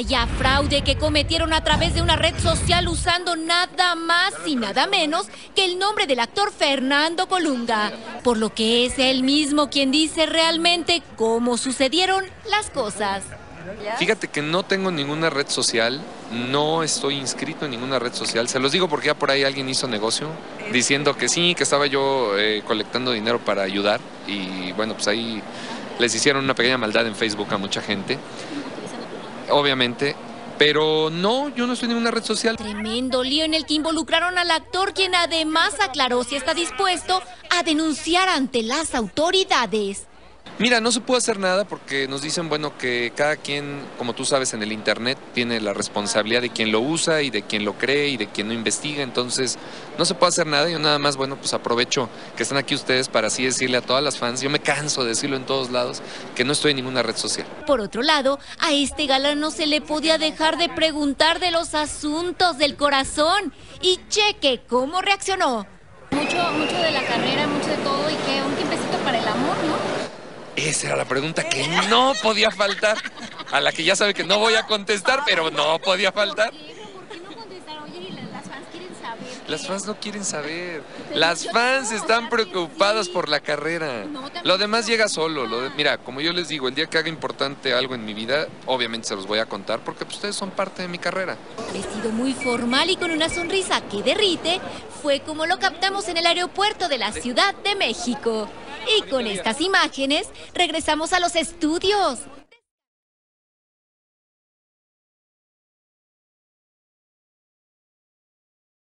Vaya fraude que cometieron a través de una red social usando nada más y nada menos que el nombre del actor Fernando Colunga, por lo que es él mismo quien dice realmente cómo sucedieron las cosas. Fíjate que no tengo ninguna red social, no estoy inscrito en ninguna red social. Se los digo porque ya por ahí alguien hizo negocio diciendo que sí, que estaba yo eh, colectando dinero para ayudar y bueno, pues ahí les hicieron una pequeña maldad en Facebook a mucha gente. Obviamente, pero no, yo no estoy en ninguna red social. Tremendo lío en el que involucraron al actor, quien además aclaró si está dispuesto a denunciar ante las autoridades. Mira, no se puede hacer nada porque nos dicen, bueno, que cada quien, como tú sabes, en el Internet tiene la responsabilidad de quien lo usa y de quien lo cree y de quien no investiga. Entonces, no se puede hacer nada. Yo nada más, bueno, pues aprovecho que están aquí ustedes para así decirle a todas las fans. Yo me canso de decirlo en todos lados, que no estoy en ninguna red social. Por otro lado, a este galán no se le podía dejar de preguntar de los asuntos del corazón. Y cheque cómo reaccionó. Mucho, mucho de la carrera, mucho de todo y que un tiempecito para el amor, ¿no? Esa era la pregunta que no podía faltar, a la que ya sabe que no voy a contestar, pero no podía faltar. ¿Por qué no contestar? Oye, las fans quieren saber. Las fans no quieren saber. Las fans están preocupadas por la carrera. Lo demás llega solo. Lo mira, como yo les digo, el día que haga importante algo en mi vida, obviamente se los voy a contar porque pues, ustedes son parte de mi carrera. Vestido muy formal y con una sonrisa que derrite, fue como lo captamos en el aeropuerto de la Ciudad de México. Y con estas imágenes regresamos a los estudios.